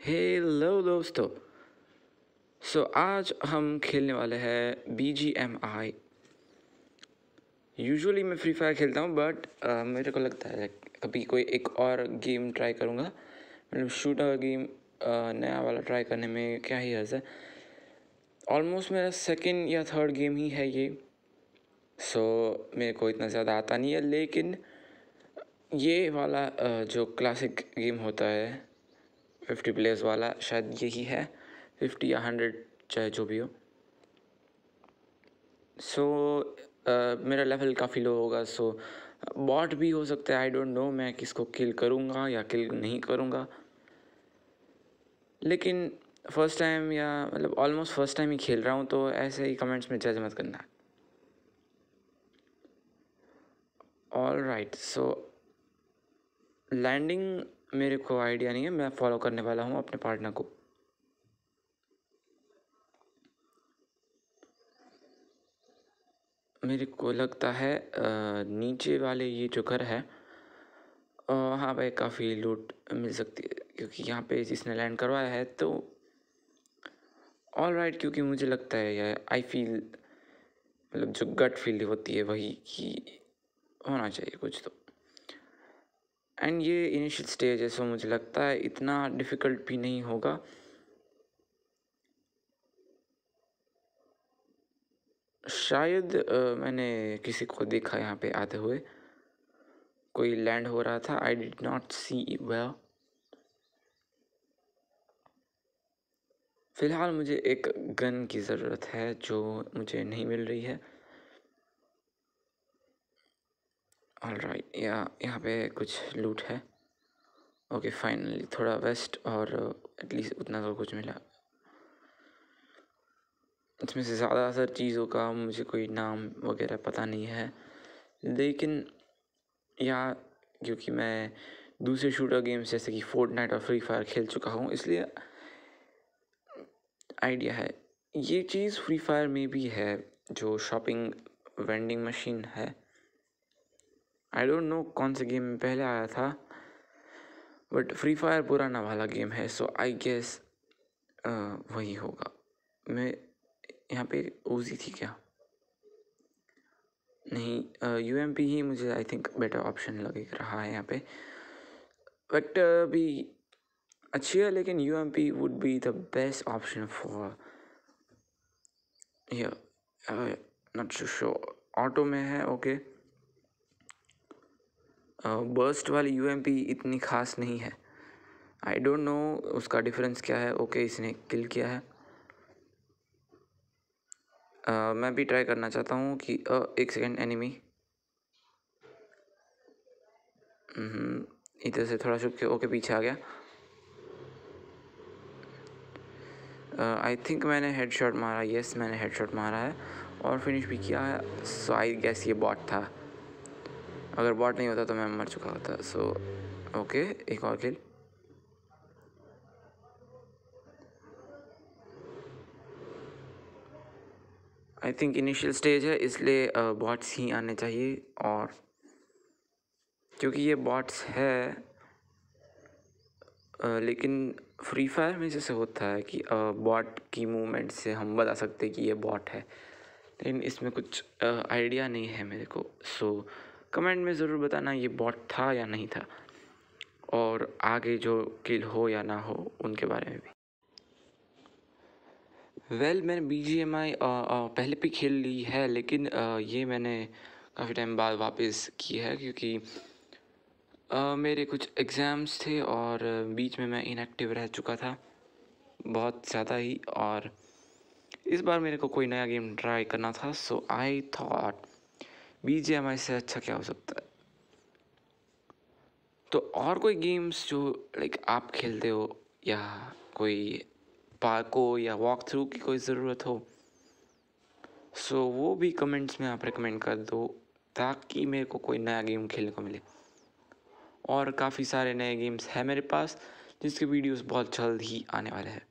Hello दोस्तों। सो आज हम खेलने वाले हैं B G M I usually मैं फ्री फायर खेलता हूँ बट मेरे को लगता है कभी कोई एक और गेम ट्राई करूँगा। मतलब शूटर गेम नया वाला ट्राई करने में क्या ही हर्ज है। ऑलमोस्ट मेरा सेकेंड या थर्ड गेम ही है ये। सो so, मेरे को इतना ज़्यादा आता नहीं है लेकिन ये वाला जो क्लासिक गेम होता है फिफ्टी प्लेयर्स वाला शायद यही है फिफ्टी या हंड्रेड चाहे जो भी हो। सो so, uh, मेरा लेवल काफ़ी लो होगा सो so, बॉट भी हो सकता है आई डोंट नो मैं किसको किल करूँगा या किल नहीं करूँगा। लेकिन फ़र्स्ट टाइम या मतलब ऑलमोस्ट फ़र्स्ट टाइम ही खेल रहा हूँ तो ऐसे ही कमेंट्स में जज मत करना। ऑल राइट सो लैंडिंग मेरे को आइडिया नहीं है मैं फॉलो करने वाला हूँ अपने पार्टनर को। मेरे को लगता है नीचे वाले ये जो घर है वहाँ पे काफ़ी लूट मिल सकती है क्योंकि यहाँ पे जिसने लैंड करवाया है तो ऑल राइट right, क्योंकि मुझे लगता है या आई फील मतलब जो गट फील होती है वही कि होना चाहिए कुछ तो। एंड ये इनिशियल स्टेज है सो मुझे लगता है इतना डिफ़िकल्ट भी नहीं होगा। शायद आ, मैंने किसी को देखा यहाँ पे आते हुए। कोई लैंड हो रहा था I did not see well फ़िलहाल मुझे एक गन की ज़रूरत है जो मुझे नहीं मिल रही है। ऑल राइट या यहाँ पे कुछ लूट है। ओके फाइनली थोड़ा वेस्ट और एटलीस्ट उतना तो कुछ मिला। इसमें से ज़्यादा ज़्यादातर चीज़ों का मुझे कोई नाम वगैरह पता नहीं है। लेकिन या क्योंकि मैं दूसरे शूटर गेम्स जैसे कि फोर्ट नाइट और फ्री फायर खेल चुका हूँ, इसलिए आइडिया है। ये चीज़ फ्री फायर में भी है, जो शॉपिंग वेंडिंग मशीन है। आई डोंट नो कौन से गेम में पहले आया था बट फ्री फायर पुराना वाला गेम है सो आई गेस वही होगा। मैं यहाँ पे ओजी थी क्या? नहीं यू एम पी ही मुझे आई थिंक बेटर ऑप्शन लग, रहा है यहाँ पे। बट भी अच्छी है, लेकिन U M P would be the best option for not show auto में है ओके okay. बर्स्ट वाली यूएमपी इतनी ख़ास नहीं है। आई डोंट नो उसका डिफरेंस क्या है। ओके okay, इसने किल किया है। uh, मैं भी ट्राई करना चाहता हूँ कि uh, एक सेकेंड एनिमी इधर से थोड़ा छुप के ओके पीछे आ गया। आई uh, थिंक मैंने हेडशॉट मारा। यस yes, मैंने हेडशॉट मारा है। और फिनिश भी किया है। सो आई गैस ये बॉट था। अगर बॉट नहीं होता तो मैं मर चुका होता सो ओके एक और kill I think initial stage है इसलिए बॉट्स ही आने चाहिए और क्योंकि ये बॉट्स है uh, लेकिन फ्री फायर में जैसे होता है कि बॉट की मूवमेंट से हम बता सकते हैं कि ये बॉट है लेकिन इसमें कुछ आइडिया नहीं है मेरे को सो so, कमेंट में ज़रूर बताना ये बॉट था या नहीं था। और आगे जो किल हो या ना हो उनके बारे में भी। वेल well, मैंने बी जी एम आई पहले भी खेल ली है लेकिन आ, ये मैंने काफ़ी टाइम बाद वापस की है क्योंकि आ, मेरे कुछ एग्ज़ाम्स थे और बीच में मैं इनएक्टिव रह चुका था बहुत ज़्यादा ही और इस बार मेरे को कोई नया गेम ट्राई करना था सो आई थॉट बी आई से अच्छा क्या हो सकता है? तो और कोई गेम्स जो लाइक आप खेलते हो या कोई पार्को या वॉक थ्रू की कोई ज़रूरत हो सो so, वो भी कमेंट्स में आप रिकमेंड कर दो ताकि मेरे को कोई नया गेम खेलने को मिले। और काफ़ी सारे नए गेम्स हैं मेरे पास जिसके वीडियोस बहुत जल्द ही आने वाले हैं।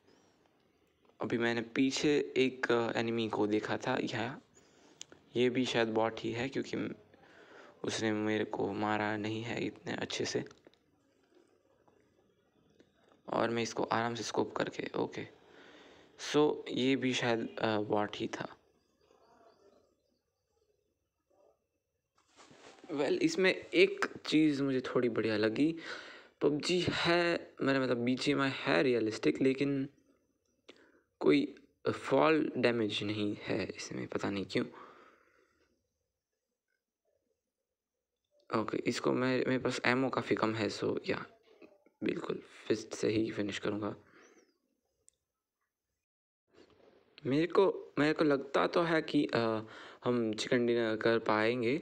अभी मैंने पीछे एक एनिमी को देखा था यहाँ ये भी शायद बॉट ही है क्योंकि उसने मेरे को मारा नहीं है इतने अच्छे से। और मैं इसको आराम से स्कोप करके ओके सो ये भी शायद बॉट ही था। वेल well, इसमें एक चीज़ मुझे थोड़ी बढ़िया लगी। पबजी है मेरा मतलब बी जी है रियलिस्टिक लेकिन कोई फॉल डैमेज नहीं है इसमें पता नहीं क्यों। ओके इसको मैं मेरे पास एमओ काफ़ी कम है सो या बिल्कुल फिस्ट से ही फिनिश करूँगा। मेरे को मेरे को लगता तो है कि आ, हम चिकन डिनर कर पाएँगे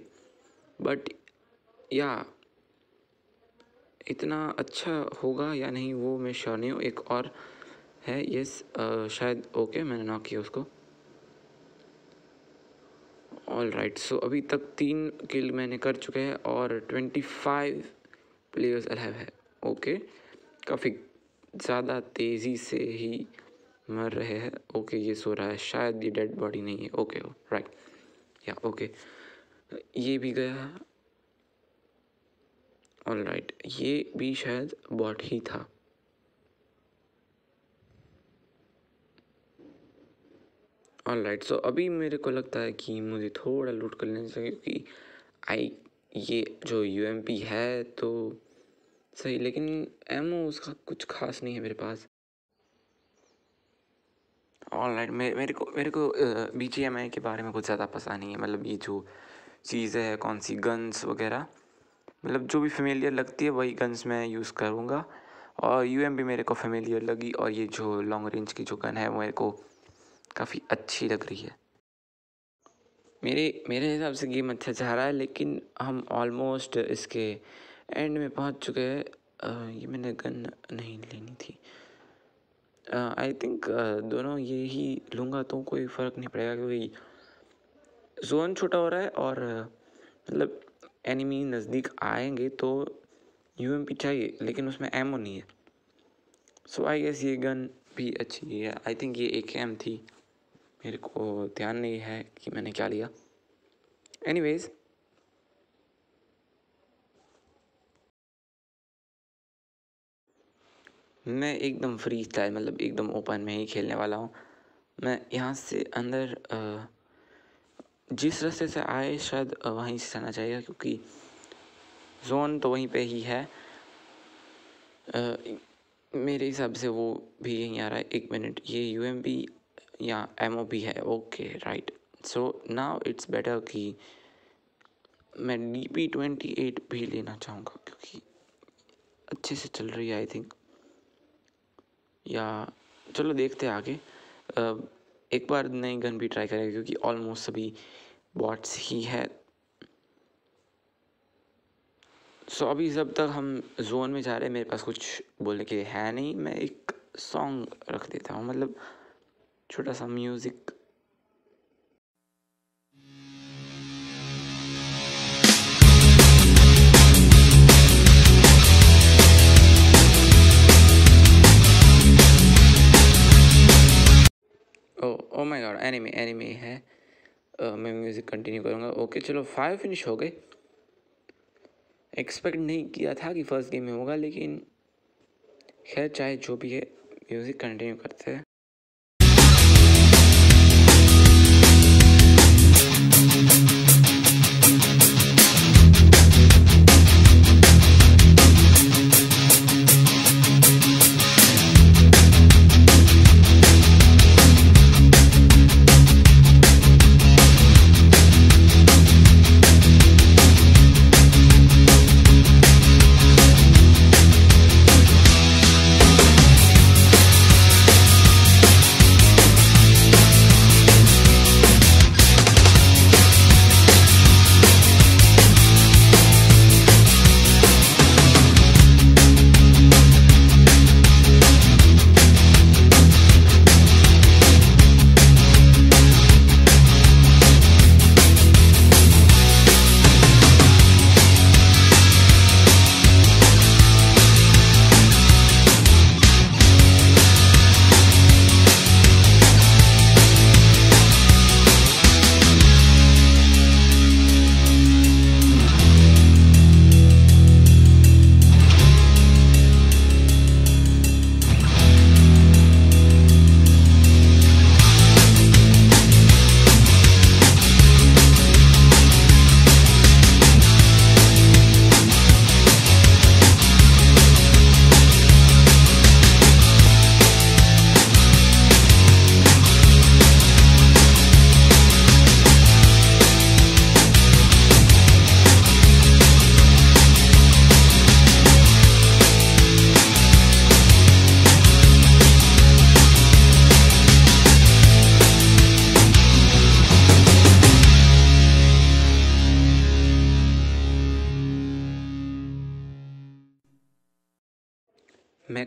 बट या इतना अच्छा होगा या नहीं वो मैं श्योर नहीं हूँ। एक और है यस शायद ओके मैंने नॉक किया उसको। ऑल राइट सो अभी तक तीन किल मैंने कर चुके हैं और ट्वेंटी फाइव प्लेयर्स अलाइव है ओके काफ़ी ज़्यादा तेज़ी से ही मर रहे हैं ओके ये सो रहा है, शायद ये डेड बॉडी नहीं है ओके राइट या ओके ये भी गया ऑल राइट ये भी शायद बॉट ही था। ऑल राइट सो अभी मेरे को लगता है कि मुझे थोड़ा लूट कर लेना चाहिए क्योंकि आई ये जो यूएमपी है तो सही लेकिन एमओ उसका कुछ खास नहीं है मेरे पास। ऑल राइट मे, मेरे को मेरे को बी जी एम आई के बारे में कुछ ज़्यादा पता नहीं है। मतलब ये जो चीज़ है कौन सी गन्स वगैरह मतलब जो भी फेमिलियर लगती है वही गन्स मैं यूज़ करूँगा। और यू एम भी मेरे को फेमिलियर लगी और ये जो लॉन्ग रेंज की जो गन है मेरे को काफ़ी अच्छी लग रही है। मेरे मेरे हिसाब से गेम अच्छा जा रहा है, लेकिन हम ऑलमोस्ट इसके एंड में पहुँच चुके हैं। ये मैंने गन नहीं लेनी थी। आई थिंक दोनों ये ही लूँगा तो कोई फ़र्क नहीं पड़ेगा क्योंकि जोन छोटा हो रहा है और मतलब एनिमी नज़दीक आएँगे तो यूएमपी चाहिए, लेकिन उसमें एमओ नहीं है। सो आई गेस ये गन भी अच्छी है। आई थिंक ये एक एम थी। मेरे को ध्यान नहीं है कि मैंने क्या लिया। एनीवेज मैं एकदम फ्री स्टाइल मतलब एकदम ओपन में ही खेलने वाला हूँ। मैं यहाँ से अंदर जिस रास्ते से आए शायद वहीं से जाना चाहिए, क्योंकि जोन तो वहीं पे ही है। मेरे हिसाब से वो भी यहीं आ रहा है। एक मिनट ये यू एम या एम भी है okay right so now it's better कि मैं डी पी ट्वेंटी एट भी लेना चाहूँगा क्योंकि अच्छे से चल रही है आई थिंक या चलो देखते हैं आगे. एक बार नई गन भी ट्राई करेंगे क्योंकि ऑलमोस्ट सभी बॉट्स ही है. सो so, अभी जब तक हम जोन में जा रहे हैं मेरे पास कुछ बोलने के लिए है नहीं. मैं एक सॉन्ग रख देता हूँ मतलब छोटा सा music oh my god anime anime है। Uh, मैं म्यूज़िक कंटिन्यू करूँगा। ओके चलो फाइव फिनिश हो गए। एक्सपेक्ट नहीं किया था कि फ़र्स्ट गेम में होगा लेकिन खैर चाहे जो भी है म्यूज़िक कंटिन्यू करते हैं।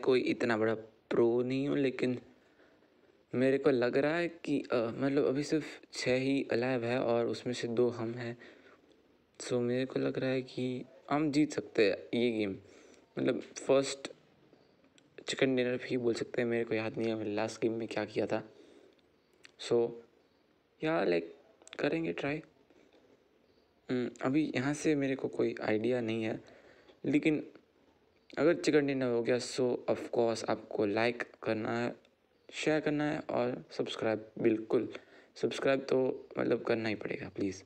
मैं कोई इतना बड़ा प्रो नहीं हूँ, लेकिन मेरे को लग रहा है कि मतलब अभी सिर्फ़ छः ही अलाइव है और उसमें से दो हम हैं। सो मेरे को लग रहा है कि हम जीत सकते हैं ये गेम मतलब फ़र्स्ट चिकन डिनर भी बोल सकते हैं, मेरे को याद नहीं है मैंने लास्ट गेम में क्या किया था। सो या लाइक करेंगे ट्राई अभी यहाँ से मेरे को कोई आइडिया नहीं है, लेकिन अगर चिकन डिनर हो गया सो ऑफ़ कोर्स आपको लाइक करना है शेयर करना है और सब्सक्राइब बिल्कुल। सब्सक्राइब तो मतलब करना ही पड़ेगा प्लीज़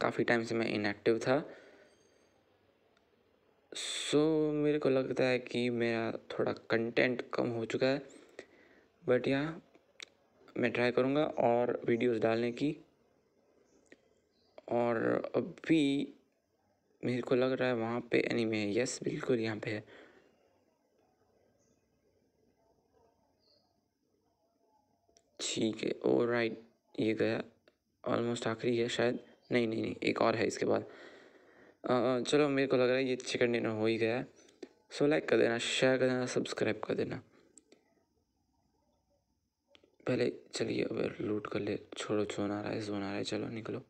काफ़ी टाइम से मैं इनएक्टिव था। सो so, मेरे को लगता है कि मेरा थोड़ा कंटेंट कम हो चुका है। बट यहाँ मैं ट्राई करूँगा और वीडियोस डालने की। और अभी मेरे को लग रहा है वहाँ पे एनीमे है। यस बिल्कुल यहाँ पे है। ठीक है ओ राइट ये गया। ऑलमोस्ट आखिरी है शायद। नहीं नहीं नहीं, एक और है इसके बाद। चलो, मेरे को लग रहा है ये चिकन डिनर हो ही गया है। सो लाइक कर देना शेयर कर देना सब्सक्राइब कर देना। पहले चलिए, अब लूट कर ले। छोड़ो जोन आ रहा है जोन आ रहा है, चलो, निकलो।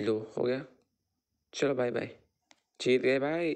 लो हो गया। चलो बाय बाय जीत गए भाई।